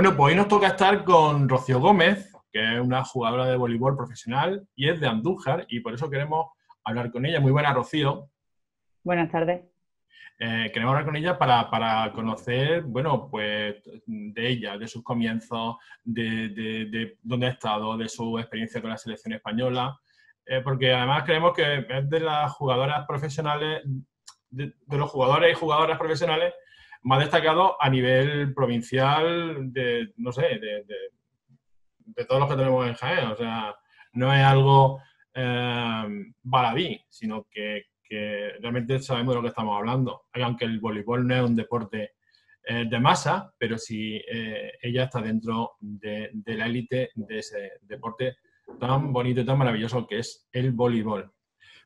Bueno, pues hoy nos toca estar con Rocío Gómez, que es una jugadora de voleibol profesional y es de Andújar, y por eso queremos hablar con ella. Muy buena, Rocío. Buenas tardes. Eh, queremos hablar con ella para, conocer, bueno, pues de ella, de sus comienzos, de, dónde ha estado, de su experiencia con la selección española, eh, porque además creemos que es de las jugadoras profesionales, de, los jugadores y jugadoras profesionales más destacados a nivel provincial de, no sé, de, todos los que tenemos en Jaén. O sea, no es algo eh, baladí, sino que, realmente sabemos de lo que estamos hablando. Aunque el voleibol no es un deporte eh, de masa, pero sí eh, ella está dentro de, la élite de ese deporte tan bonito y tan maravilloso que es el voleibol.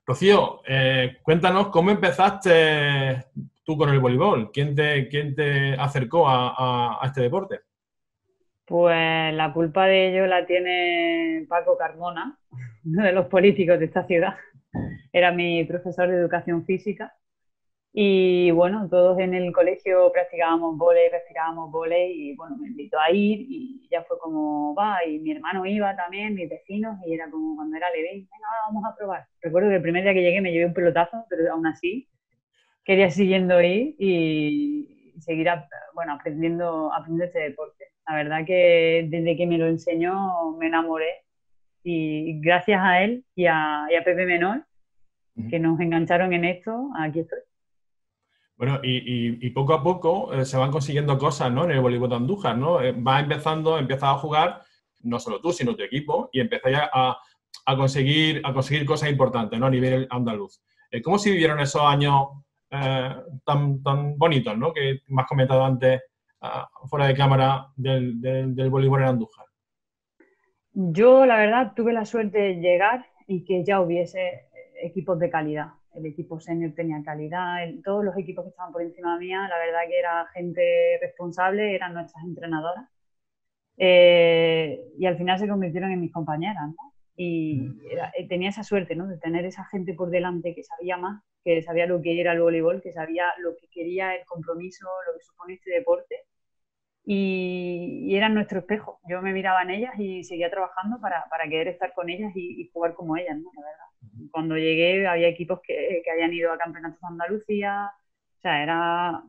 Rocío, cuéntanos cómo empezaste tú con el voleibol? ¿Quién te, quién te acercó a, este deporte? Pues la culpa de ello la tiene Paco Carmona, uno de los políticos de esta ciudad. Era mi profesor de educación física. Y bueno, todos en el colegio practicábamos volei, respirábamos volei y bueno, me invitó a ir y ya fue como va. Y mi hermano iba también, mis vecinos, y era como cuando era leve, venga, vamos a probar. Recuerdo que el primer día que llegué me llevé un pelotazo, pero aún así quería siguiendo ahí y seguir bueno, aprendiendo, aprendiendo este deporte. La verdad que desde que me lo enseñó me enamoré y gracias a él y a, Pepe Menor, que nos engancharon en esto, aquí estoy. Bueno, y, poco a poco eh, se van consiguiendo cosas, ¿no? En el voleibol de Andújar, ¿no? Eh, va empezando, empiezas a jugar, no solo tú, sino tu equipo, y empezáis a, a, conseguir, a conseguir cosas importantes, ¿no? A nivel andaluz. Eh, ¿Cómo se vivieron esos años eh, tan, tan bonitos, ¿no? Que me has comentado antes, ah, fuera de cámara, del, del, voleibol en Andújar. Yo, la verdad, tuve la suerte de llegar y que ya hubiese equipos de calidad. El equipo senior tenía calidad, todos los equipos que estaban por encima mía, la verdad que era gente responsable, eran nuestras entrenadoras. Eh, y al final se convirtieron en mis compañeras, ¿no? Y mm. eh, tenía esa suerte, ¿no? De tener esa gente por delante que sabía más que sabía lo que era el voleibol, que sabía lo que quería el compromiso, lo que supone este deporte. Y, eran nuestro espejo. Yo me miraba en ellas y seguía trabajando para, para querer estar con ellas y, jugar como ellas, ¿no? La verdad. Cuando llegué había equipos que, que, habían ido a campeonatos de Andalucía, o sea, era,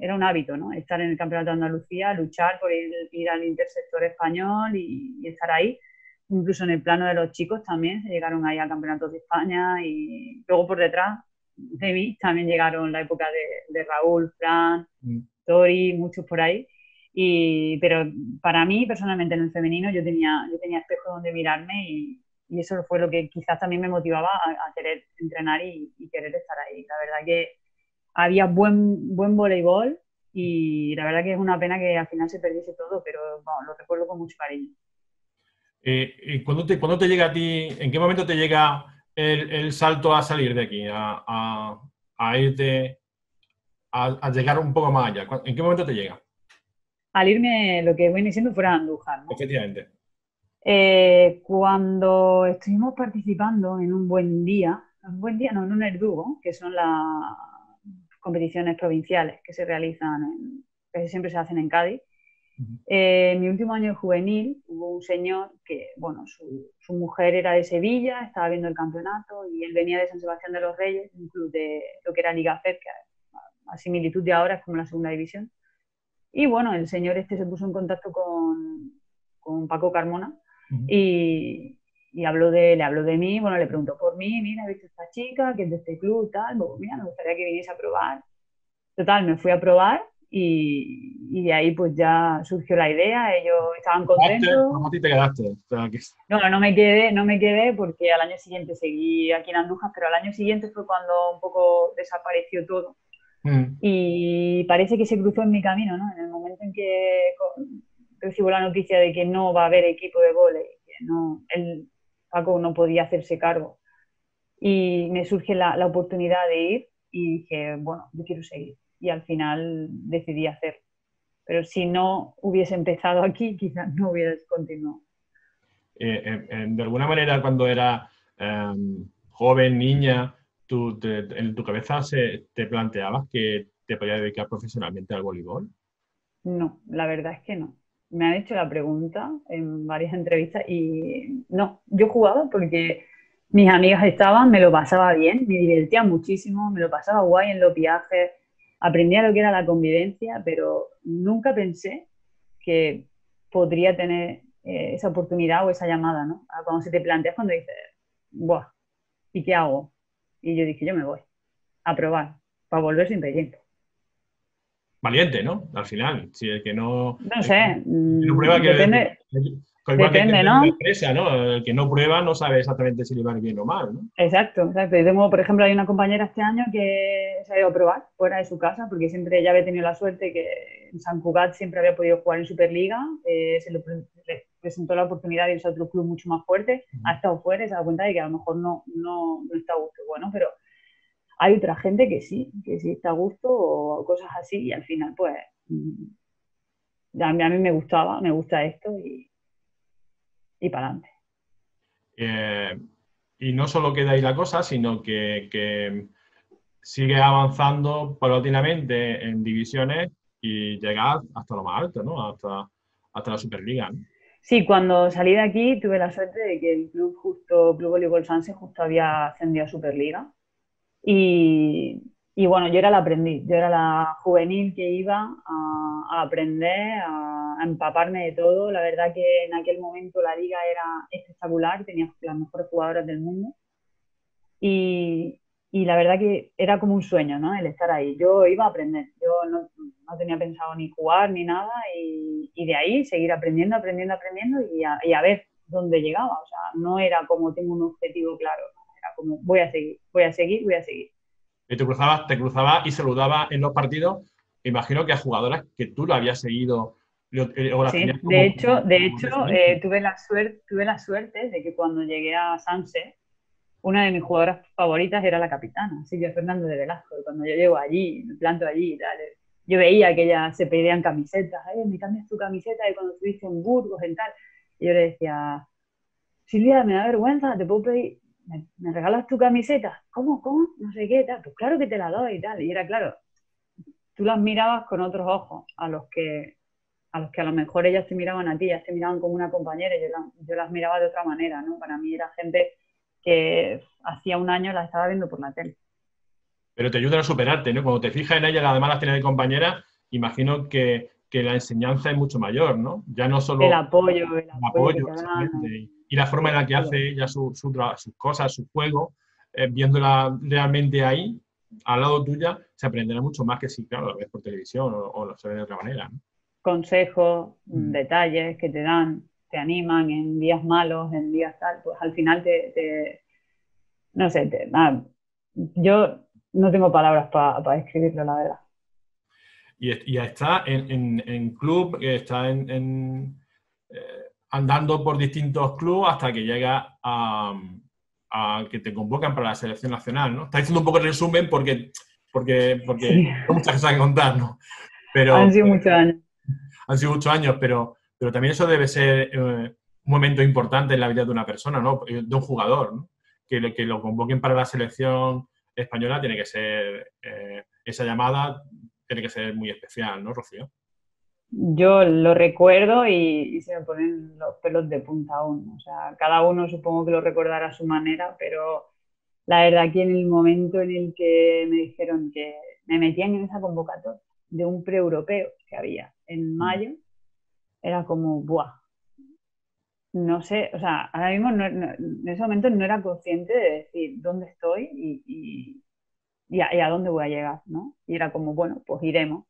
era un hábito, ¿no? Estar en el campeonato de Andalucía, luchar por ir, ir al intersector español y, y estar ahí incluso en el plano de los chicos también se llegaron ahí a campeonatos de España y luego por detrás de mí también llegaron la época de, Raúl, Fran, mm. Tori, muchos por ahí. Y, pero para mí, personalmente, en el femenino, yo tenía, yo tenía espejo donde mirarme y, y eso fue lo que quizás también me motivaba a, querer entrenar y, querer estar ahí. La verdad que había buen, buen voleibol y la verdad que es una pena que al final se perdiese todo, pero lo recuerdo con mucho cariño. Eh, ¿cuándo, te, ¿Cuándo te llega a ti, en qué momento te llega el, salto a salir de aquí, a, irte, a, llegar un poco más allá? ¿En qué momento te llega? Al irme, lo que voy diciendo fuera Andújar. Efectivamente. Eh, cuando estuvimos participando en un buen día, un buen día, no, en un Erdugo, que son las competiciones provinciales que se realizan, que siempre se hacen en Cádiz, eh, en mi último año juvenil hubo un señor que, bueno, su, mujer era de Sevilla, estaba viendo el campeonato y él venía de San Sebastián de los Reyes, un club de lo que era Liga FED, que a, similitud de ahora es como la segunda división. Y bueno, el señor este se puso en contacto con, con Paco Carmona y, y, habló de, le habló de mí, bueno, le preguntó por mí, mira, he visto a esta chica que es de este club, tal, mira, me gustaría que viniese a probar. Total, me fui a probar y, de ahí pues ya surgió la idea, ellos estaban contentos. ¿Cómo te quedaste? No, no me quedé, no me quedé porque al año siguiente seguí aquí en Andújar, pero al año siguiente fue cuando un poco desapareció todo. Mm. Y parece que se cruzó en mi camino, ¿no? En el momento en que recibo la noticia de que no va a haber equipo de volei, que no, el Paco no podía hacerse cargo. Y me surge la, la oportunidad de ir y dije, bueno, yo quiero seguir y al final decidí hacer. Pero si no hubiese empezado aquí, quizás no hubiese continuado. Eh, de alguna manera, cuando era em, joven, niña, tú en tu cabeza se, te planteabas que te podías dedicar profesionalmente al voleibol? No, la verdad es que no. me han hecho la pregunta en varias entrevistas y no, yo jugaba porque mis amigas estaban, me lo pasaba bien, me divertía muchísimo, me lo pasaba guay en los viajes, aprendía lo que era la convivencia, pero nunca pensé que podría tener eh, esa oportunidad o esa llamada, ¿no? Cuando se te planteas, cuando dices, ¡buah! ¿Y qué hago? Y yo dije, yo me voy a probar, para volver sin pedir. Valiente, ¿no? Al final, si el que no... No sé, no prueba que... Depende, Depende, ¿no? El que no prueba no sabe exactamente si le va bien o mal, ¿no? Exacto, exacto. Yo tengo, por ejemplo, hay una compañera este año que se ha ido a probar fuera de su casa, porque siempre ya había tenido la suerte que en San Cugat siempre había podido jugar en Superliga, eh, se le, presentó la oportunidad de irse a otro club mucho más fuerte, ha estado fuera y se ha dado cuenta de que a lo mejor no, no, no está a gusto. Bueno, pero hay otra gente que sí, que sí está a gusto o cosas así y al final pues mm, a mí, a mí me gustaba, me gusta esto y y para adelante. Eh, y no solo queda ahí la cosa, sino que, sigue avanzando paulatinamente en divisiones y llega hasta lo más alto, ¿no? Hasta, hasta la Superliga. Sí, cuando salí de aquí tuve la suerte de que el club justo, Club Voleibol Sanse, justo había ascendido a Superliga. Y, y bueno, yo era la aprendiz, yo era la juvenil que iba a, aprender, a, empaparme de todo. La verdad que en aquel momento la liga era espectacular, tenía las mejores jugadoras del mundo. Y, y la verdad que era como un sueño, ¿no? El estar ahí. Yo iba a aprender, yo no, no tenía pensado ni jugar ni nada y, y, de ahí seguir aprendiendo, aprendiendo, aprendiendo y a, y a ver dónde llegaba. O sea, no era como tengo un objetivo claro, era como voy a seguir, voy a seguir, voy a seguir y te cruzaba, te cruzaba y saludaba en los partidos. Imagino que a jugadoras que tú lo habías seguido. Eh, sí, de hecho, de hecho eh, tuve, la suerte, tuve la suerte de que cuando llegué a Sanse, una de mis jugadoras favoritas era la capitana, Silvia Fernando de Velasco. Y cuando yo llego allí, me planto allí y tal, yo veía que ellas se pedían camisetas. me cambias tu camiseta de cuando estuviste en Burgos y tal. Y yo le decía, Silvia, me da vergüenza, te puedo pedir ¿me, regalas tu camiseta? ¿Cómo, cómo? No sé qué, tal. Pues claro que te la doy y tal. Y era claro, tú las mirabas con otros ojos a los que a los que a lo mejor ellas te miraban a ti, ellas te miraban como una compañera y yo, las miraba de otra manera, ¿no? Para mí era gente que hacía un año la estaba viendo por la tele. Pero te ayudan a superarte, ¿no? Cuando te fijas en ellas, además las tienes de compañera, imagino que, que, la enseñanza es mucho mayor, ¿no? Ya no solo... El apoyo, el, apoyo. apoyo y la forma en la que hace ella su, sus cosas, su juego, eh, viéndola realmente ahí, al lado tuya, se aprenderá mucho más que si, claro, lo ves por televisión o, lo sabes de otra manera. Consejos, mm. detalles que te dan, te animan en días malos, en días tal, pues al final te, no sé, te, yo no tengo palabras para describirlo, la verdad. Y, ya está en, en, club, está en, eh, andando por distintos clubes hasta que llega a, que te convocan para la selección nacional, ¿no? Está diciendo un poco el resumen porque, porque, porque hay muchas cosas que contar, ¿no? Pero, han sido muchos años. Han sido muchos años, pero, pero también eso debe ser eh, un momento importante en la vida de una persona, ¿no? De un jugador, ¿no? Que, que lo convoquen para la selección española tiene que ser, eh, esa llamada tiene que ser muy especial, ¿no, Rocío? yo lo recuerdo y, se me ponen los pelos de punta aún. O sea, cada uno supongo que lo recordará a su manera, pero la verdad que en el momento en el que me dijeron que me metían en esa convocatoria de un pre-europeo que había en mm. mayo, era como, ¡buah! No sé, o sea, ahora mismo en ese momento no era consciente de decir dónde estoy y, y, a, y a dónde voy a llegar, ¿no? Y era como, bueno, pues iremos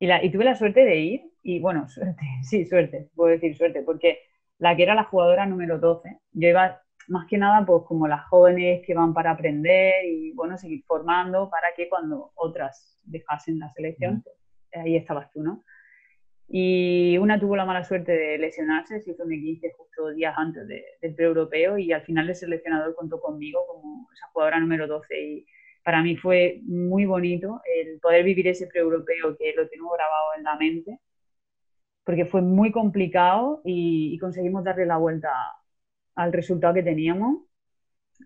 y, tuve la suerte de ir, y bueno, suerte, sí, suerte, puedo decir suerte, porque la que era la jugadora número 12, yo iba más que nada pues como las jóvenes que van para aprender y bueno, seguir formando para que cuando otras dejasen la selección, pues, ahí estabas tú, ¿no? Y una tuvo la mala suerte de lesionarse, se hizo un 15 justo días antes del pre-europeo y al final el seleccionador contó conmigo como esa jugadora número 12 y para mí fue muy bonito el poder vivir ese pre-europeo que lo tengo grabado en la mente, porque fue muy complicado y, conseguimos darle la vuelta al resultado que teníamos.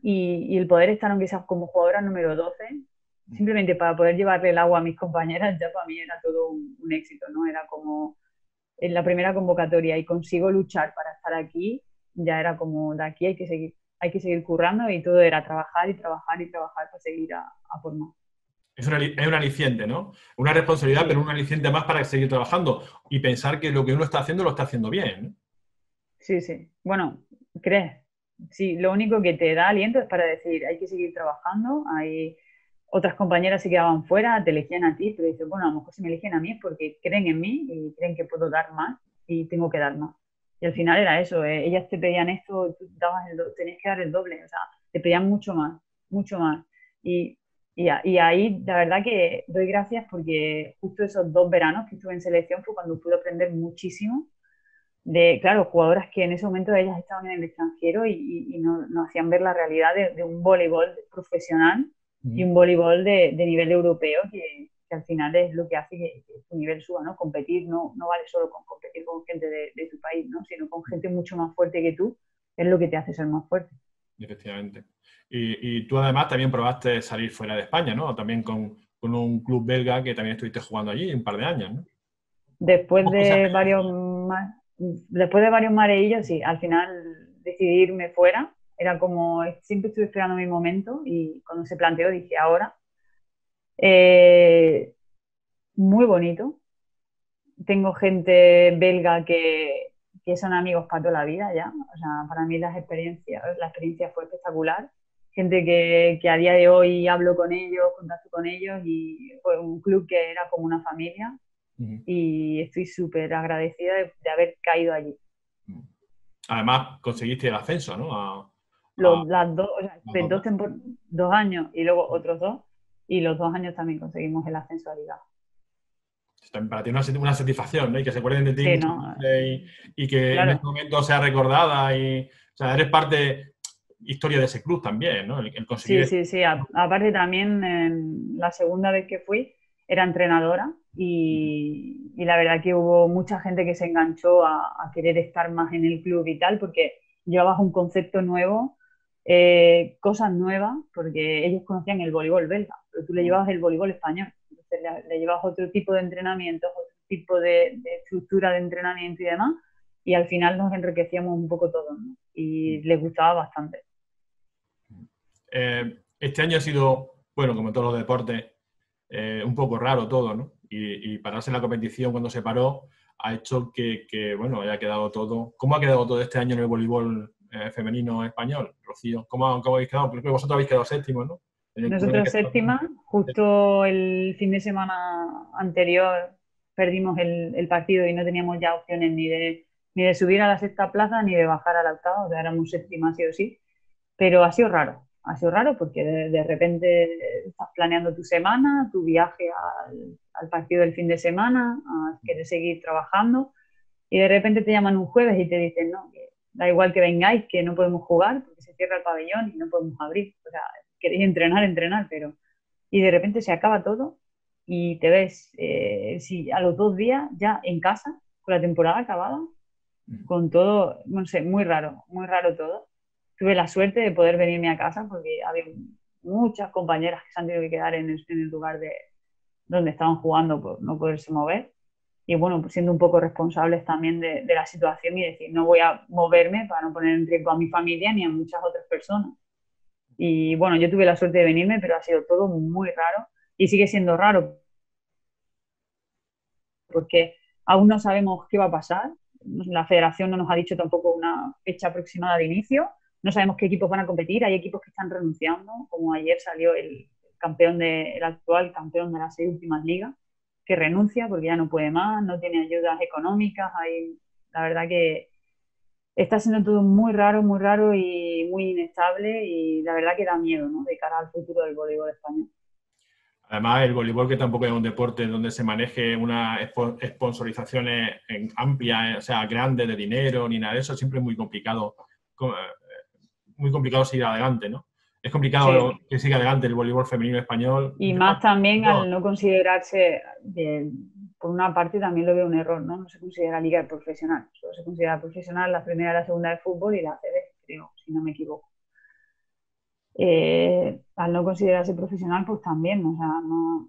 Y, el poder estar, aunque sea como jugadora número 12, simplemente para poder llevarle el agua a mis compañeras, ya para mí era todo un, éxito, ¿no? Era como en la primera convocatoria y consigo luchar para estar aquí, ya era como de aquí hay que seguir, hay que seguir currando y todo era trabajar y trabajar y trabajar para seguir a, a formar. Es, es un aliciente, ¿no? Una responsabilidad, pero un aliciente más para seguir trabajando y pensar que lo que uno está haciendo lo está haciendo bien. Sí, sí. Bueno, crees. Sí, lo único que te da aliento es para decir, hay que seguir trabajando, hay otras compañeras se quedaban fuera, te elegían a ti, pero dices, bueno, a lo mejor si me eligen a mí es porque creen en mí y creen que puedo dar más y tengo que dar más. Y al final era eso, eh, ellas te pedían esto, tú dabas el tenías que dar el doble, o sea, te pedían mucho más, mucho más. Y, y, y, ahí la verdad que doy gracias porque justo esos dos veranos que estuve en selección fue cuando pude aprender muchísimo de, claro, jugadoras que en ese momento ellas estaban en el extranjero y, y nos no hacían ver la realidad de, de un voleibol profesional y un voleibol de, de nivel europeo que, que, al final es lo que hace que, tu nivel suba, ¿no? Competir no, no vale solo con competir con gente de, de, tu país, ¿no? Sino con gente mucho más fuerte que tú, es lo que te hace ser más fuerte. Efectivamente. Y, y tú además también probaste salir fuera de España, ¿no? También con, con, un club belga que también estuviste jugando allí un par de años, ¿no? Después de varios después de varios mareillos, sí, al final decidí irme fuera era como, siempre estuve esperando mi momento y cuando se planteó dije, ahora. Eh, muy bonito. Tengo gente belga que, que, son amigos para toda la vida ya. O sea, para mí las experiencias, la experiencia fue espectacular. Gente que, que a día de hoy hablo con ellos, contacto con ellos y fue un club que era como una familia. Uh -huh. Y estoy súper agradecida de, de, haber caído allí. Además, conseguiste el ascenso, ¿no? A los, las dos, o sea, no, dos, dos, años y luego otros dos, y los dos años también conseguimos el ascenso a Liga. Para ti una, una satisfacción, ¿no? Y que se acuerden de ti sí, no. y, y, que claro. en este momento sea recordada y, o sea, eres parte historia de ese club también, ¿no? El, el conseguir... Sí, sí, sí. A, aparte también, en la segunda vez que fui, era entrenadora y, y, la verdad que hubo mucha gente que se enganchó a, a, querer estar más en el club y tal, porque llevabas un concepto nuevo eh, cosas nuevas, porque ellos conocían el voleibol belga, pero tú le llevabas el voleibol español. Le, le llevabas otro tipo de entrenamiento, otro tipo de, de, estructura de entrenamiento y demás, y al final nos enriquecíamos un poco todos, ¿no? Y les gustaba bastante. Eh, este año ha sido, bueno, como todos los deportes, eh, un poco raro todo, ¿no? Y, y, pararse en la competición cuando se paró ha hecho que, que, bueno, haya quedado todo. ¿Cómo ha quedado todo este año en el voleibol eh, femenino español, Rocío. ¿Cómo, ¿Cómo, habéis quedado? Creo que vosotros habéis quedado séptimo, ¿no? Nosotros séptima, justo el fin de semana anterior perdimos el, el, partido y no teníamos ya opciones ni de, ni de subir a la sexta plaza ni de bajar a la octava, o sea, éramos séptima sí o sí, pero ha sido raro, ha sido raro porque de, de repente estás planeando tu semana, tu viaje al, al, partido del fin de semana, a querer seguir trabajando y de repente te llaman un jueves y te dicen, no, que da igual que vengáis, que no podemos jugar porque se cierra el pabellón y no podemos abrir. O sea, queréis entrenar, entrenar, pero... Y de repente se acaba todo y te ves eh, si a los dos días ya en casa, con la temporada acabada, con todo, no sé, muy raro, muy raro todo. Tuve la suerte de poder venirme a casa porque había muchas compañeras que se han tenido que quedar en el, en el lugar de donde estaban jugando por no poderse mover y bueno, siendo un poco responsables también de, de, la situación y decir, no voy a moverme para no poner en riesgo a mi familia ni a muchas otras personas. Y bueno, yo tuve la suerte de venirme, pero ha sido todo muy raro y sigue siendo raro porque aún no sabemos qué va a pasar. La federación no nos ha dicho tampoco una fecha aproximada de inicio. No sabemos qué equipos van a competir. Hay equipos que están renunciando, como ayer salió el campeón de, el actual campeón de las seis últimas ligas que renuncia porque ya no puede más, no tiene ayudas económicas, hay, la verdad que está siendo todo muy raro, muy raro y muy inestable y la verdad que da miedo ¿no? de cara al futuro del voleibol español. Además, el voleibol que tampoco es un deporte donde se maneje una sponsorizaciones amplias, o sea, grandes de dinero ni nada de eso, siempre es muy complicado, muy complicado seguir adelante, ¿no? es complicado sí. que siga adelante el voleibol femenino español. Y más también al no considerarse, de, por una parte también lo veo un error, ¿no? No se considera liga profesional, solo se considera profesional la primera y la segunda de fútbol y la CB, creo, si no me equivoco. Eh, al no considerarse profesional, pues también, o sea, no,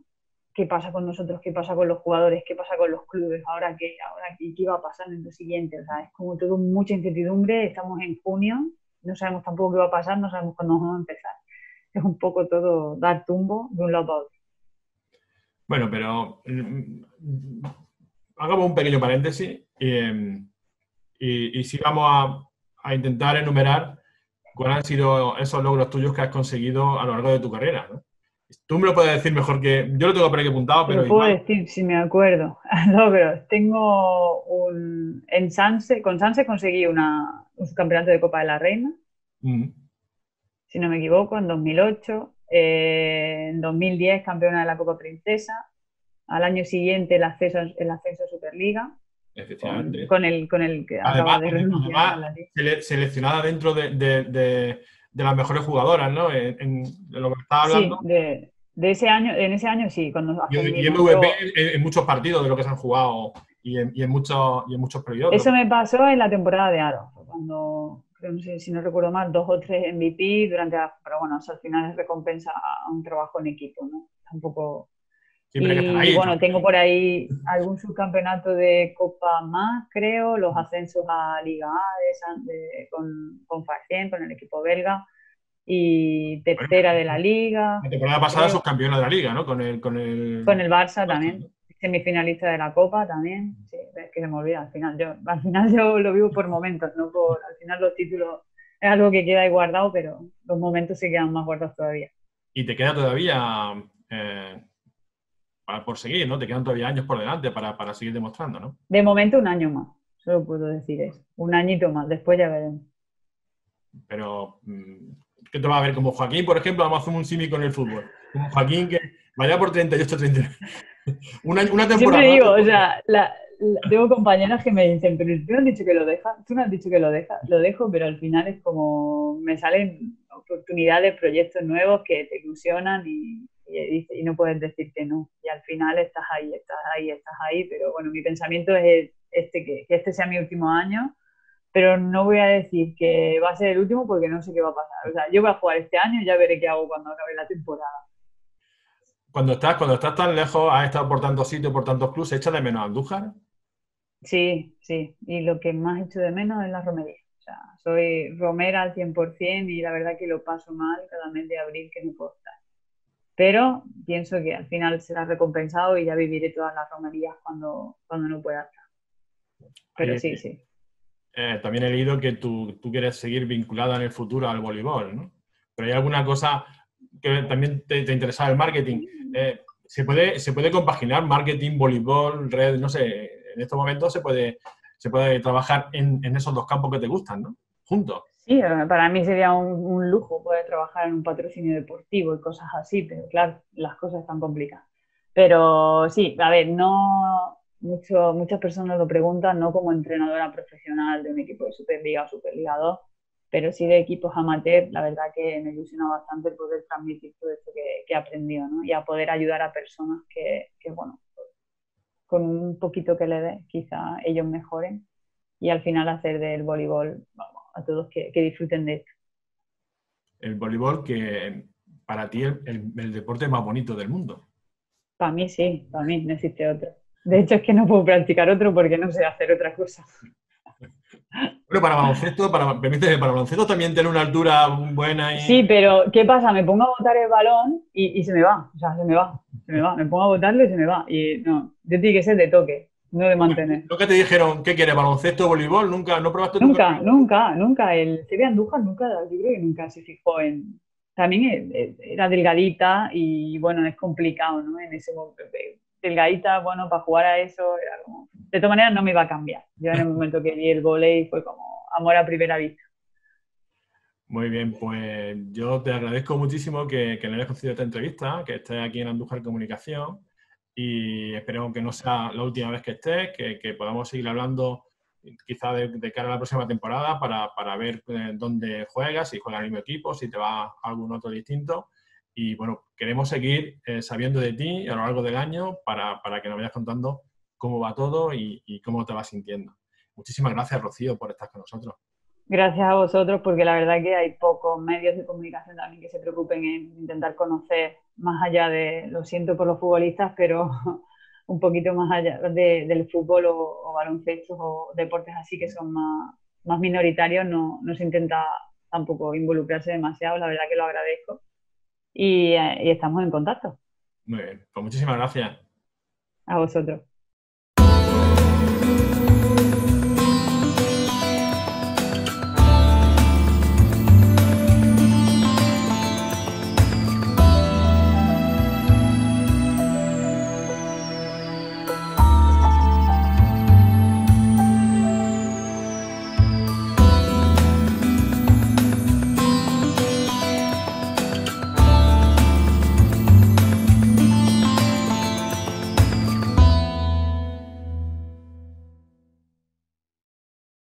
qué pasa con nosotros, qué pasa con los jugadores, qué pasa con los clubes, ahora qué, ahora qué, qué va a pasar en lo siguiente. O sea, es como todo mucha incertidumbre, estamos en junio, no sabemos tampoco qué va a pasar, no sabemos cuándo vamos a empezar. Es un poco todo dar tumbo de un lado a otro. Bueno, pero mm, hagamos un pequeño paréntesis y, y, si vamos a, a, intentar enumerar cuáles han sido esos logros tuyos que has conseguido a lo largo de tu carrera. ¿no? Tú me lo puedes decir mejor que. Yo lo tengo por aquí apuntado, pero. Lo puedo decir si me acuerdo. Logros. Tengo un. En Sanse, con Sanse conseguí una, un subcampeonato de Copa de la Reina. Si no me equivoco, en 2008. Eh, en 2010, campeona de la Copa Princesa. Al año siguiente, el acceso, el acceso a Superliga. Efectivamente. Con, el, con el que acaba de además, seleccionada dentro de, de, de, las mejores jugadoras, ¿no? En, lo que estaba hablando. Sí, de, de, ese año, en ese año sí. Cuando y, y MVP en, muchos partidos de lo que se han jugado y en, y en, muchos, y en muchos periodos. Eso me pasó en la temporada de Aro, cuando, no sé si no recuerdo mal, dos o tres MVP durante la, Pero bueno, al final es recompensa a un trabajo en equipo, ¿no? Tampoco y bueno, tengo por ahí algún subcampeonato de Copa más, creo, los ascensos a Liga A de, con, con Facien, con el equipo belga, y tercera de la Liga. La temporada pasada subcampeona de la Liga, ¿no? Con el, con el... Con el Barça también, semifinalista de la Copa también, sí, es que se me olvida al final. Yo, al final yo lo vivo por momentos, no por... Al final los títulos es algo que queda ahí guardado, pero los momentos se quedan más guardados todavía. ¿Y te queda todavía... Eh para, por seguir, ¿no? Te quedan todavía años por delante para, para, seguir demostrando, ¿no? De momento un año más, solo puedo decir eso. Un añito más, después ya veremos. Pero, mm, ¿qué te va a ver? Como Joaquín, por ejemplo, vamos a hacer un símil con el fútbol. Como Joaquín que vaya por 38, 39. Una, una temporada. Siempre digo, o sea, la, tengo compañeras que me dicen, pero tú no has dicho que lo dejas, tú no has dicho que lo dejas, lo dejo, pero al final es como me salen oportunidades, proyectos nuevos que te ilusionan y, y, no puedes decir que no. Y al final estás ahí, estás ahí, estás ahí, pero bueno, mi pensamiento es este, que, este sea mi último año, pero no voy a decir que va a ser el último porque no sé qué va a pasar. O sea, yo voy a jugar este año y ya veré qué hago cuando acabe la temporada. Cuando estás, cuando estás tan lejos, has estado por tantos sitios, por tantos clubes, ¿echas de menos a Andújar? Sí, sí. Y lo que más echo de menos es la romería. O sea, soy romera al 100% y la verdad que lo paso mal cada mes de abril que no puedo estar pero pienso que al final será recompensado y ya viviré todas las romerías cuando, cuando no pueda estar. Pero sí, sí. Eh, también he leído que tú, tú, quieres seguir vinculada en el futuro al voleibol, ¿no? Pero hay alguna cosa que también te, te interesa el marketing. Eh, ¿se, puede, ¿Se puede compaginar marketing, voleibol, red? No sé, en estos momentos se puede, se puede trabajar en, en esos dos campos que te gustan, ¿no? Juntos. Sí, eh, para mí sería un, lujo poder trabajar en un patrocinio deportivo y cosas así, pero claro, las cosas están complicadas. Pero sí, a ver, no mucho, muchas personas lo preguntan no como entrenadora profesional de un equipo de Superliga o Superliga 2, pero sí de equipos amateur, la verdad que me ilusiona bastante poder transmitir todo esto que, que he aprendido, ¿no? Y a poder ayudar a personas que, que, bueno, con un poquito que le dé, quizá ellos mejoren y al final hacer del voleibol, vamos, a todos que, disfruten de esto. El voleibol que para ti es el, deporte más bonito del mundo. Para mí sí, para mí no existe otro. De hecho es que no puedo practicar otro porque no sé hacer otra cosa. Bueno, para baloncesto, para, para baloncesto también tiene una altura buena. Y... Sí, pero ¿qué pasa? Me pongo a botar el balón y, y, se me va. O sea, se me va. Se me va. Me pongo a botarlo y se me va. Y no, yo tiene que ser de toque no de mantener. ¿Nunca te dijeron qué quieres, baloncesto, voleibol? ¿Nunca, no probaste Nunca, nunca, nunca. El CV Andújar nunca, yo creo que nunca se fijó en... También era delgadita y bueno, es complicado, ¿no? En ese momento. Delgadita, bueno, para jugar a eso era como... De todas maneras no me iba a cambiar. Yo en el momento que vi el volei fue como amor a primera vista. Muy bien, pues yo te agradezco muchísimo que, que le hayas concedido esta entrevista, que estés aquí en Andújar Comunicación y esperemos que no sea la última vez que estés, que, podamos seguir hablando quizá de, cara a la próxima temporada para, para ver eh, dónde juegas, si juegas en el mismo equipo, si te va a algún otro distinto. Y bueno, queremos seguir eh, sabiendo de ti a lo largo del año para, para, que nos vayas contando cómo va todo y, y cómo te vas sintiendo. Muchísimas gracias, Rocío, por estar con nosotros. Gracias a vosotros, porque la verdad que hay pocos medios de comunicación también que se preocupen en intentar conocer más allá de, lo siento por los futbolistas, pero un poquito más allá de, del fútbol o, o baloncesto o deportes así que son más, más minoritarios, no, no se intenta tampoco involucrarse demasiado, la verdad que lo agradezco. Eh, y, estamos en contacto. Muy bien, pues muchísimas gracias. A vosotros.